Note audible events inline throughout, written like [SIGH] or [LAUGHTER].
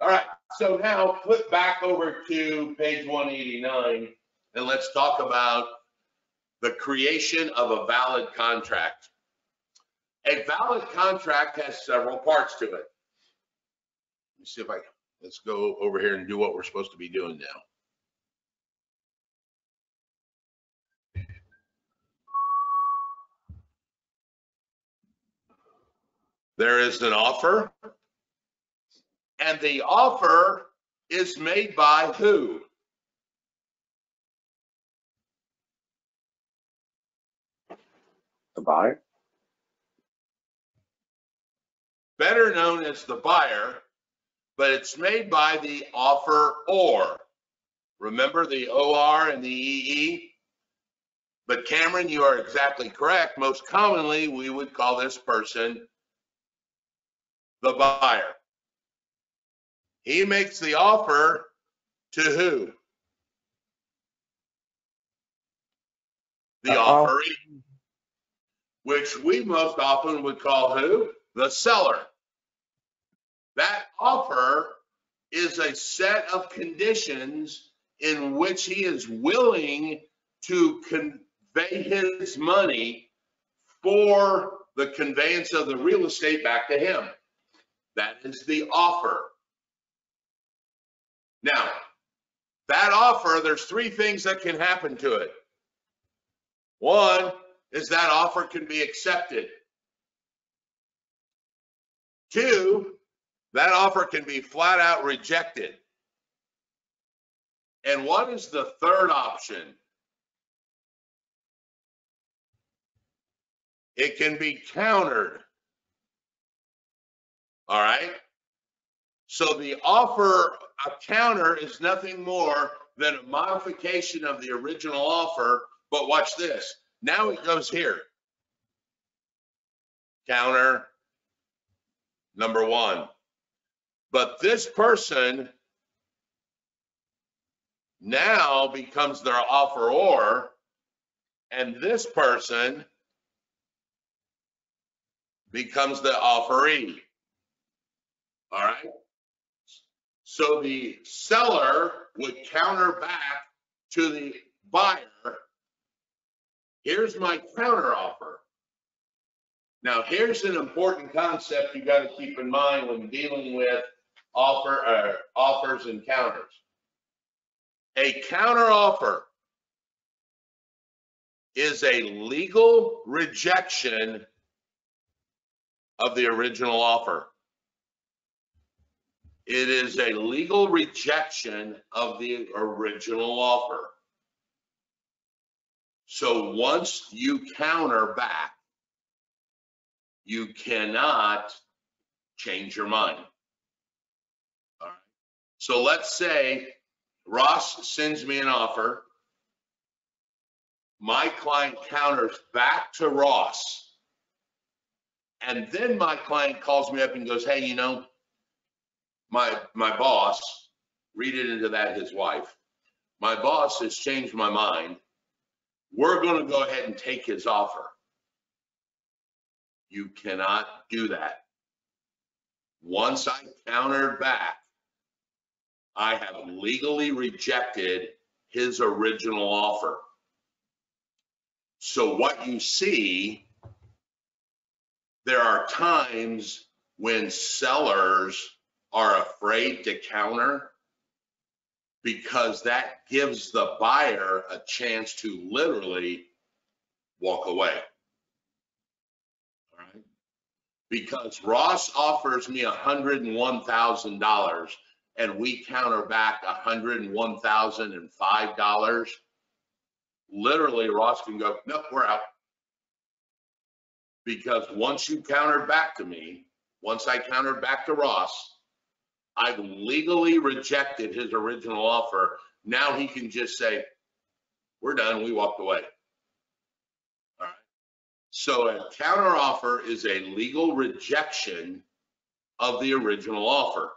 All right, so now flip back over to page 189 and let's talk about the creation of a valid contract. A valid contract has several parts to it. Let me see if I, let's go over here and do what we're supposed to be doing now. There is an offer. And the offer is made by who? The buyer? Better known as the buyer, but it's made by the offer or. Remember the OR and the EE? But Cameron, you are exactly correct. Most commonly, we would call this person the buyer. He makes the offer to who? The Uh-oh. offeree, oh. which we most often would call who? The seller. That offer is a set of conditions in which he is willing to convey his money for the conveyance of the real estate back to him. That is the offer. Now, that offer, there's three things that can happen to it. One is that offer can be accepted. Two, that offer can be flat out rejected. And what is the third option? It can be countered. All right? So the offer, a counter is nothing more than a modification of the original offer, but watch this. Now it goes here. Counter number one. But this person now becomes their offeror, and this person becomes the offeree. All right? So the seller would counter back to the buyer, here's my counter offer. Now, here's an important concept you got to keep in mind when dealing with offer, uh, offers and counters. A counter offer is a legal rejection of the original offer. It is a legal rejection of the original offer. So once you counter back, you cannot change your mind. All right. So let's say Ross sends me an offer. My client counters back to Ross. And then my client calls me up and goes, hey, you know, my, my boss, read it into that his wife. My boss has changed my mind. We're going to go ahead and take his offer. You cannot do that. Once I countered back, I have legally rejected his original offer. So what you see, there are times when sellers are afraid to counter because that gives the buyer a chance to literally walk away. All right? Because Ross offers me $101,000 and we counter back $101,005, literally Ross can go, nope, we're out. Because once you countered back to me, once I countered back to Ross, I've legally rejected his original offer. Now he can just say, we're done, we walked away. All right. So a counteroffer is a legal rejection of the original offer.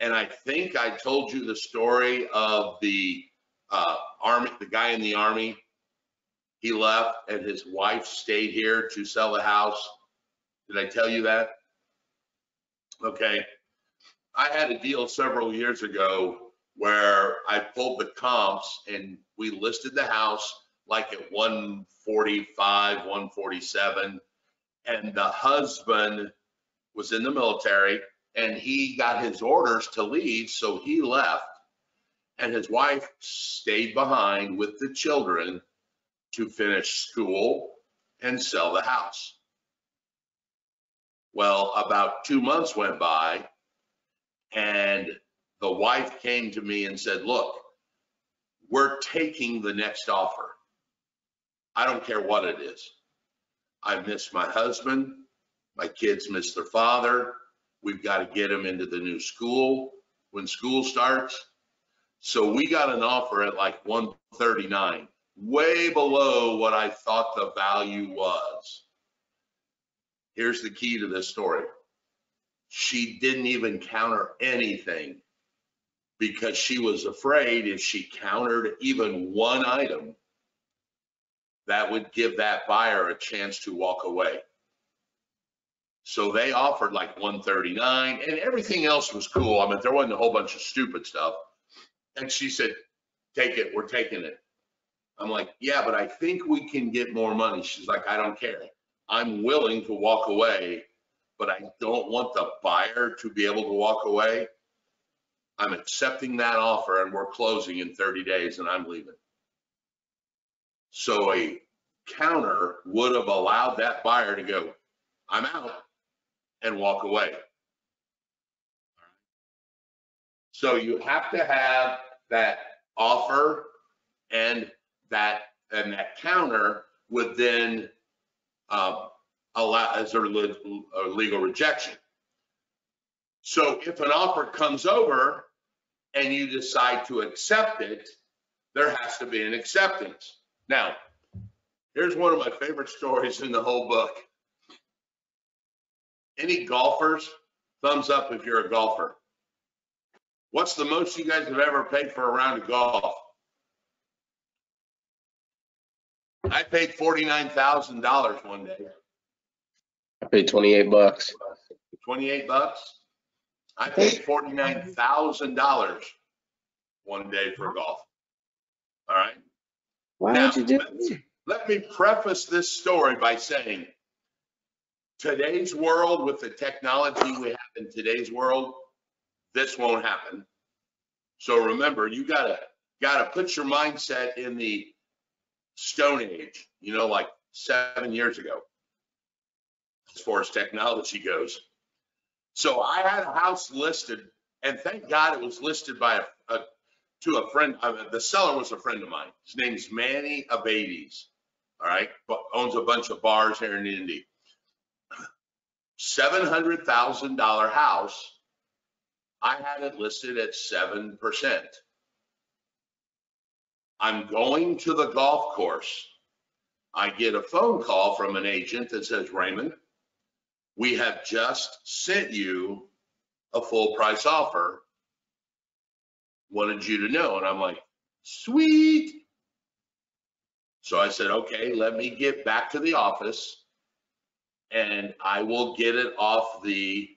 And I think I told you the story of the uh, army, the guy in the army. He left and his wife stayed here to sell the house. Did I tell you that? Okay. I had a deal several years ago where I pulled the comps and we listed the house like at 145, 147. And the husband was in the military and he got his orders to leave, so he left. And his wife stayed behind with the children to finish school and sell the house. Well, about two months went by and the wife came to me and said, look, we're taking the next offer. I don't care what it is. I miss my husband. My kids miss their father. We've got to get them into the new school when school starts. So we got an offer at like 139, way below what I thought the value was. Here's the key to this story. She didn't even counter anything because she was afraid if she countered even one item, that would give that buyer a chance to walk away. So they offered like 139 and everything else was cool. I mean, there wasn't a whole bunch of stupid stuff. And she said, take it, we're taking it. I'm like, yeah, but I think we can get more money. She's like, I don't care. I'm willing to walk away, but I don't want the buyer to be able to walk away. I'm accepting that offer and we're closing in 30 days and I'm leaving. So a counter would have allowed that buyer to go, I'm out and walk away. So you have to have that offer and that, and that counter would then uh, allow as a a uh, legal rejection. So if an offer comes over and you decide to accept it, there has to be an acceptance. Now, here's one of my favorite stories in the whole book. Any golfers? Thumbs up if you're a golfer. What's the most you guys have ever paid for a round of golf? I paid forty-nine thousand dollars one day. I paid 28 bucks. 28 bucks. I paid forty-nine thousand dollars one day for golf. All right. Why Now, would you do let's- Let me preface this story by saying today's world with the technology we have in today's world, this won't happen. So remember, you gotta, gotta put your mindset in the stone age, you know, like seven years ago, as far as technology goes. So I had a house listed and thank God it was listed by a, a to a friend, uh, the seller was a friend of mine. His name is Manny Abades. All right, owns a bunch of bars here in Indy. Seven hundred thousand dollar house. I had it listed at seven percent. I'm going to the golf course. I get a phone call from an agent that says, Raymond, we have just sent you a full price offer wanted you to know. And I'm like, sweet. So I said, okay, let me get back to the office and I will get it off the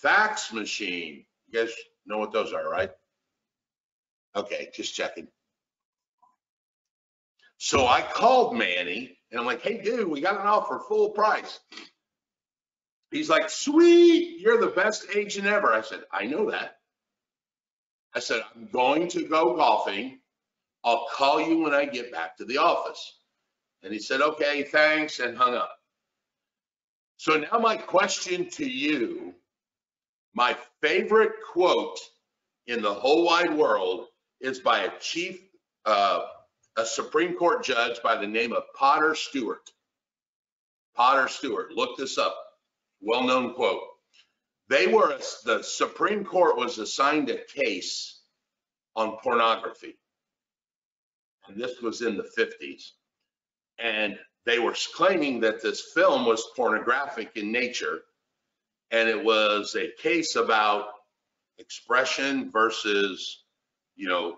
fax machine. You guys know what those are, right? Okay, just checking. So I called Manny and I'm like, hey, dude, we got an offer full price. He's like, sweet, you're the best agent ever. I said, I know that. I said, I'm going to go golfing. I'll call you when I get back to the office. And he said, okay, thanks, and hung up. So now my question to you, my favorite quote in the whole wide world is by a chief, uh, a Supreme Court judge by the name of Potter Stewart. Potter Stewart, look this up, well-known quote they were, the Supreme Court was assigned a case on pornography. And this was in the 50s. And they were claiming that this film was pornographic in nature. And it was a case about expression versus, you know,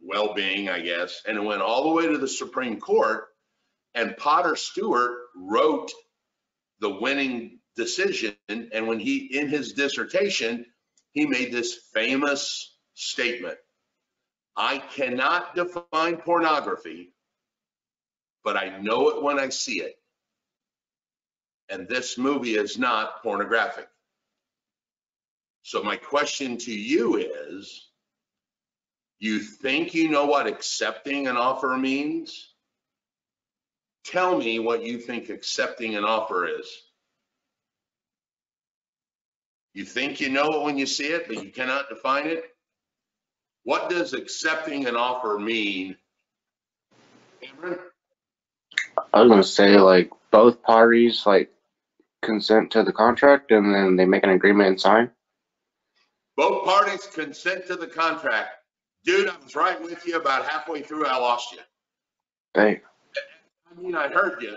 well-being, I guess. And it went all the way to the Supreme Court. And Potter Stewart wrote the winning decision. And when he, in his dissertation, he made this famous statement. I cannot define pornography, but I know it when I see it. And this movie is not pornographic. So my question to you is, you think you know what accepting an offer means? Tell me what you think accepting an offer is. You think you know it when you see it, but you cannot define it? What does accepting an offer mean? Cameron? I was gonna say like both parties like consent to the contract and then they make an agreement and sign. Both parties consent to the contract. Dude, I was right with you about halfway through, I lost you. Hey, I mean, I heard you.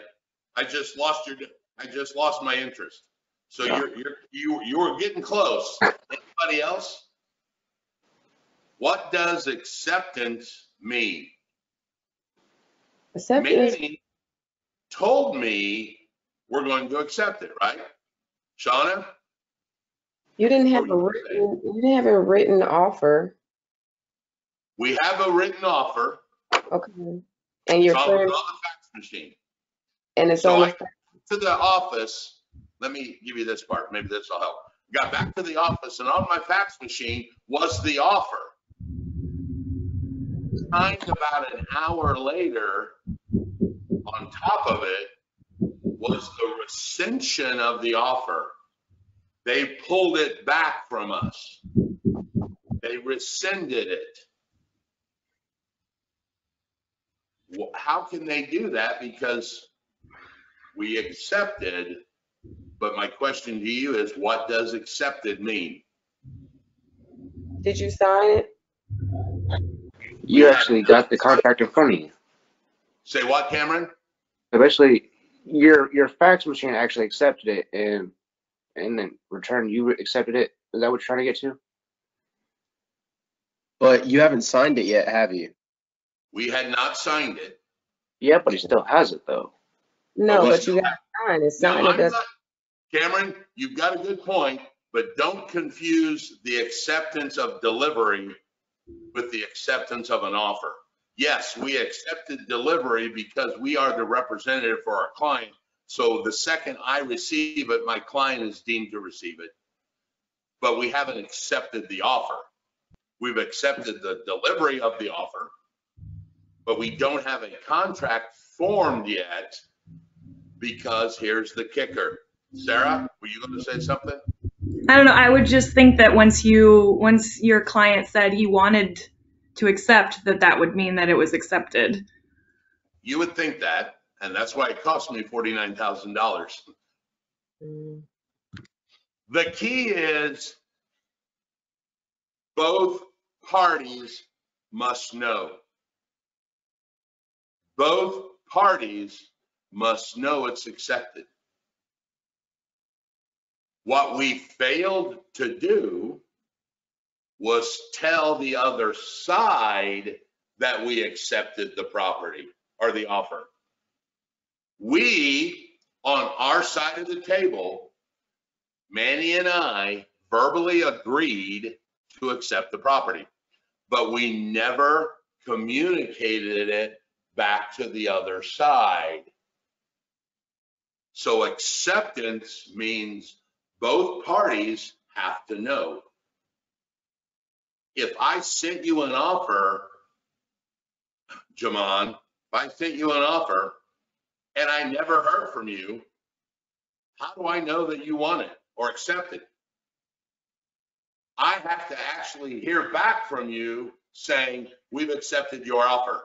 I just lost your, I just lost my interest. So Yeah. you're, you're, you, you were getting close. Anybody else? What does acceptance mean? Acceptance, told me we're going to accept it, right? Shauna? you didn't have a written, you didn't have a written offer, We have a written offer. okay? And you're on firm, on the fax machine. and it's So on I to the office, let me give you this part, maybe this will help. Got back to the office and on my fax machine was the offer. Signed about an hour later, on top of it, was the rescission of the offer. They pulled it back from us. They rescinded it. How can they do that? Because we accepted, but my question to you is, what does accepted mean? did you sign it? you Yeah. actually got the contract in front of you. Say what, Cameron? So basically, your your fax machine actually accepted it and and then return you accepted it. Is that what you're trying to get to? But you haven't signed it yet, have you? We had not signed it. Yeah, but he still has it though. No, we but you got to sign it, Now, sign it, does, not- Cameron, you've got a good point, but don't confuse the acceptance of delivery with the acceptance of an offer. Yes, we accepted delivery because we are the representative for our client. So the second I receive it, my client is deemed to receive it. But we haven't accepted the offer. We've accepted the delivery of the offer, but we don't have a contract formed yet because here's the kicker. Sarah, were you going to say something? I don't know. I would just think that once you, once your client said he wanted to accept, that that would mean that it was accepted. You would think that, and that's why it cost me $49,000. Mm, The key is both parties must know. Both parties must know it's accepted. What we failed to do was tell the other side that we accepted the property or the offer. We, on our side of the table, Manny and I verbally agreed to accept the property, but we never communicated it back to the other side. So acceptance means both parties have to know. If I sent you an offer, Jaman, if I sent you an offer and I never heard from you, how do I know that you want it or accept it? I have to actually hear back from you saying, we've accepted your offer.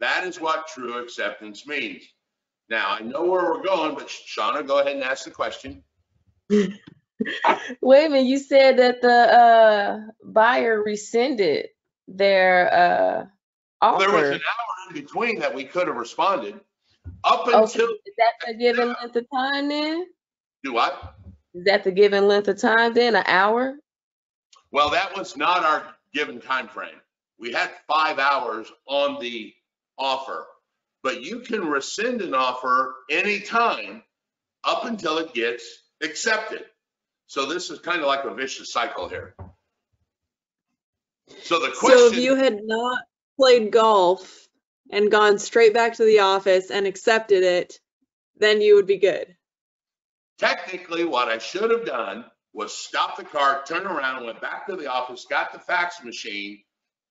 That is what true acceptance means. Now, I know where we're going, but Shauna, go ahead and ask the question. [LAUGHS] Wait a minute, you said that the, uh, buyer rescinded their, uh, There was an hour in between that we could have responded. Up Oh, so until, is that the given length of time then? do what? Is that the given length of time then, an hour? Well, that was not our given time frame. We had five hours on the offer, but you can rescind an offer anytime up until it gets accepted. So this is kind of like a vicious cycle here. So the So if you had not played golf and gone straight back to the office and accepted it, then you would be good. Technically, what I should have done was stop the car, turn around, went back to the office, got the fax machine,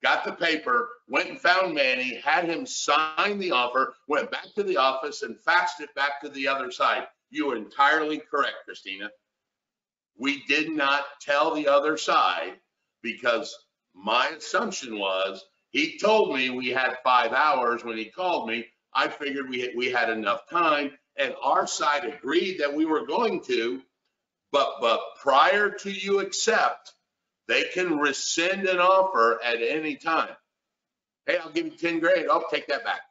got the paper, went and found Manny, had him sign the offer, went back to the office and faxed it back to the other side. You are entirely correct, Christina. We did not tell the other side because my assumption was he told me we had five hours when he called me. I figured we had, we had enough time and our side agreed that we were going to, but, but prior to you accept, they can rescind an offer at any time. Hey, I'll give you 10 grand. I'll take that back.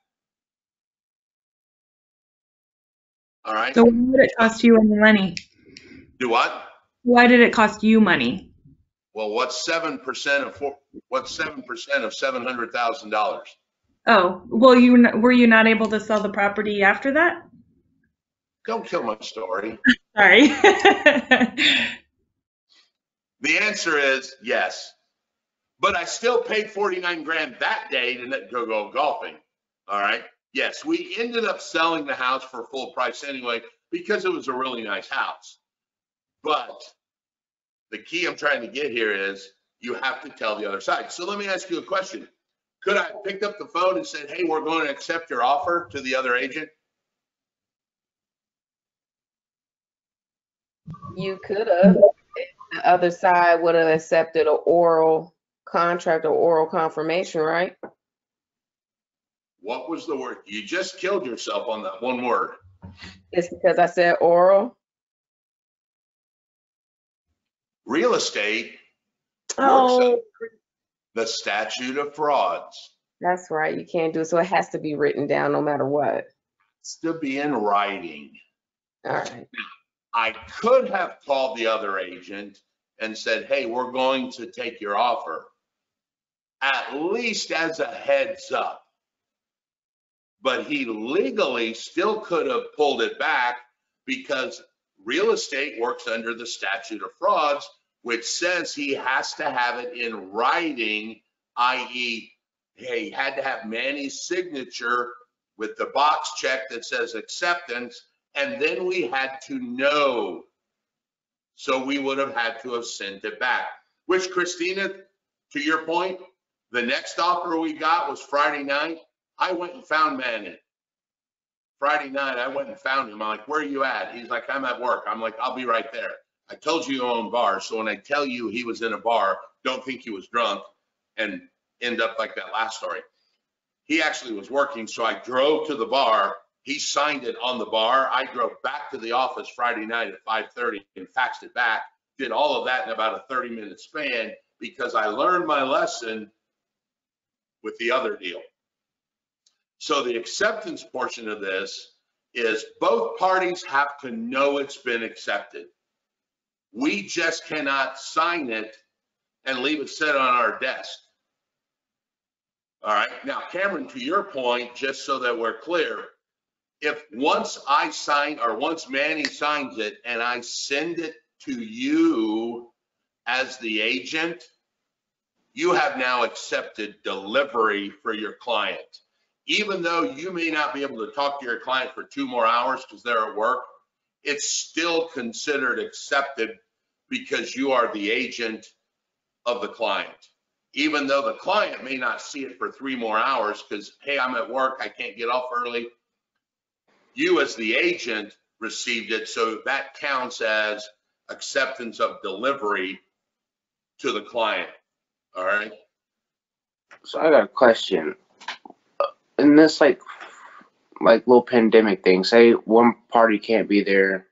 All right, So why would it cost you any money? do what? Why did it cost you money? Well, what's 7% of, four? what's 7% of $700,000? Oh, well, you were you not able to sell the property after that? Don't kill my story. [LAUGHS] Sorry. [LAUGHS] The answer is yes. But I still paid 49 grand that day to go go golfing. All right. Yes, we ended up selling the house for full price anyway because it was a really nice house. But the key I'm trying to get here is you have to tell the other side. So let me ask you a question. Could I have picked up the phone and said, hey, we're going to accept your offer to the other agent? You could have. The other side would have accepted an oral contract or oral confirmation, right? What was the word? You just killed yourself on that one word. It's because I said oral. Real estate Oh, the statute of frauds. that's right. You can't do it. So it has to be written down no matter what. It's to be in writing. All right. I could have called the other agent and said, hey, we're going to take your offer. At least as a heads up. But he legally still could have pulled it back because real estate works under the statute of frauds, which says he has to have it in writing, i.e., he had to have Manny's signature with the box check that says acceptance, and then we had to know. So we would have had to have sent it back, which Christina, to your point, the next offer we got was Friday night. I went and found Manny. Friday night, I went and found him. I'm like, where are you at? He's like, I'm at work. I'm like, I'll be right there. I told you you own bars. So when I tell you he was in a bar, don't think he was drunk and end up like that last story. He actually was working. So I drove to the bar. He signed it on the bar. I drove back to the office Friday night at 5:30 and faxed it back. Did all of that in about a 30 minute span because I learned my lesson with the other deal. So the acceptance portion of this is both parties have to know it's been accepted. We just cannot sign it and leave it sit on our desk. All right, now Cameron, to your point, just so that we're clear, if once I sign or once Manny signs it and I send it to you as the agent, you have now accepted delivery for your client. Even though you may not be able to talk to your client for two more hours because they're at work, it's still considered accepted because you are the agent of the client. Even though the client may not see it for three more hours because, hey, I'm at work, I can't get off early. You as the agent received it, so that counts as acceptance of delivery to the client. All right? So I got a question. In this like like little pandemic thing, say one party can't be there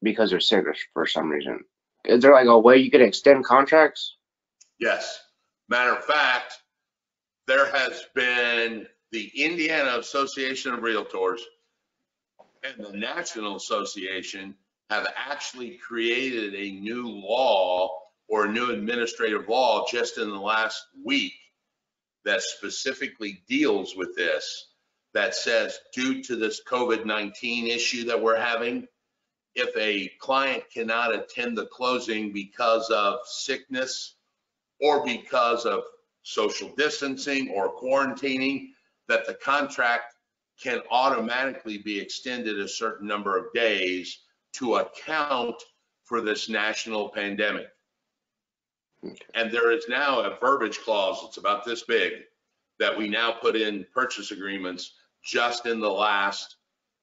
because they're sick or for some reason. Is there like a way you could extend contracts? Yes. Matter of fact, there has been the Indiana Association of Realtors and the National Association have actually created a new law or a new administrative law just in the last week that specifically deals with this, that says due to this COVID-19 issue that we're having, if a client cannot attend the closing because of sickness or because of social distancing or quarantining, that the contract can automatically be extended a certain number of days to account for this national pandemic. And there is now a verbiage clause, it's about this big, that we now put in purchase agreements just in the last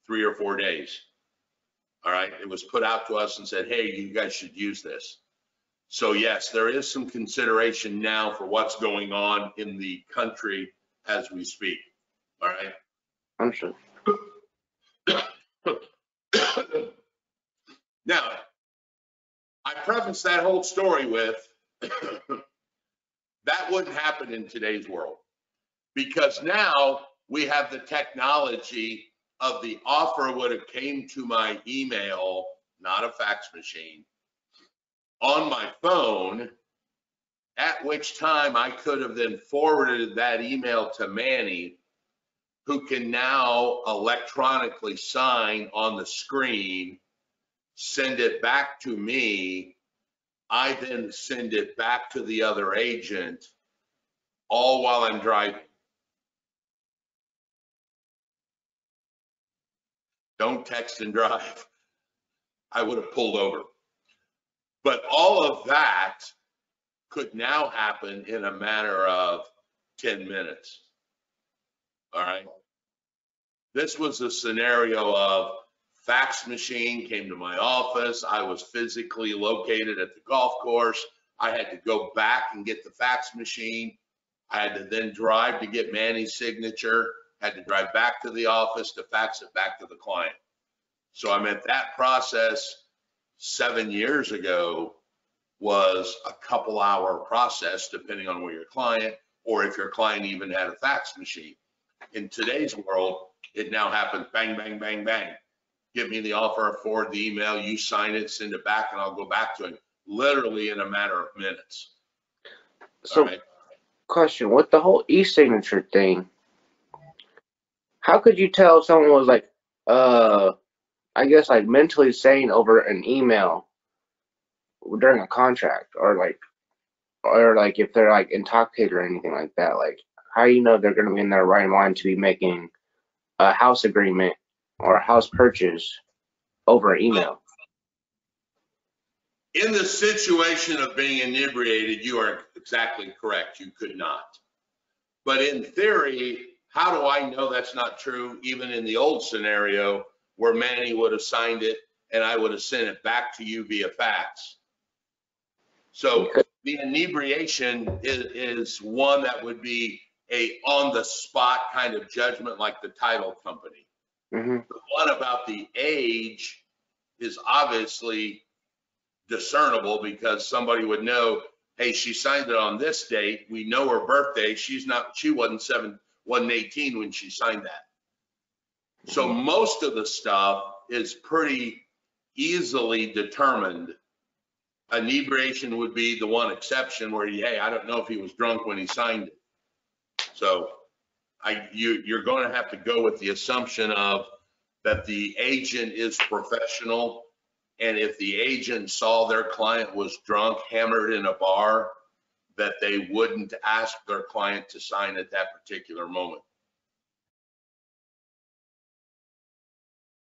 three or four days. All right, it was put out to us and said, hey, you guys should use this. So yes, there is some consideration now for what's going on in the country as we speak. All right. Now, I preface that whole story with, [COUGHS] that wouldn't happen in today's world. Because now we have the technology of the offer would have came to my email, not a fax machine, on my phone, at which time I could have then forwarded that email to Manny, who can now electronically sign on the screen, send it back to me. I then send it back to the other agent, all while I'm driving. Don't text and drive. I would have pulled over. But all of that could now happen in a matter of 10 minutes. All right. This was a scenario of fax machine came to my office. I was physically located at the golf course. I had to go back and get the fax machine. I had to then drive to get Manny's signature, had to drive back to the office to fax it back to the client. So I meant that process seven years ago was a couple hour process, depending on where your client, or if your client even had a fax machine. In today's world, it now happens bang, bang, bang, bang. Give me the offer, forward the email, you sign it, send it back, and I'll go back to it literally in a matter of minutes. So, right? question with the whole e-signature thing, how could you tell if someone was like, uh, I guess like mentally saying over an email during a contract, or like, or like if they're like intoxicated or anything like that? Like, how do you know they're gonna be in their right mind to be making a house agreement or a house purchase over email? In the situation of being inebriated, you are exactly correct. You could not. But in theory, how do I know that's not true? Even in the old scenario where Manny would have signed it and I would have sent it back to you via fax. So the inebriation is, is one that would be a on the spot kind of judgment like the title company. hmm The one about the age is obviously discernible because somebody would know, hey, she signed it on this date. We know her birthday. She's not, she wasn't seven, wasn't 18 when she signed that. So most of the stuff is pretty easily determined. Inebriation would be the one exception where, hey, I don't know if he was drunk when he signed it. So I, you, you're going to have to go with the assumption of that the agent is professional. And if the agent saw their client was drunk, hammered in a bar, that they wouldn't ask their client to sign at that particular moment.